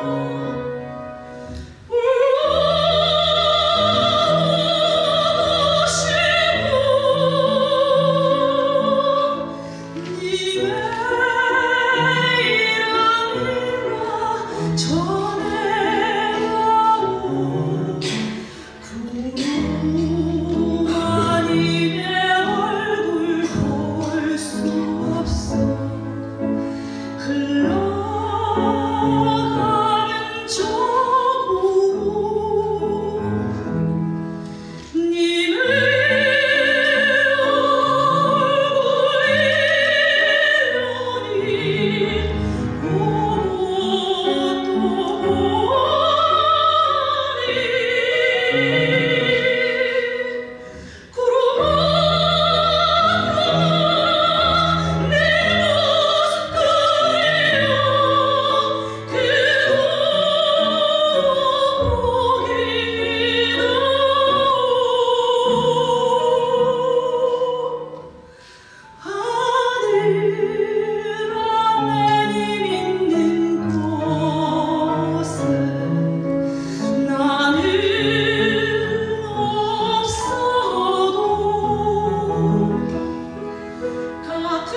흘 Amen.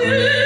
you.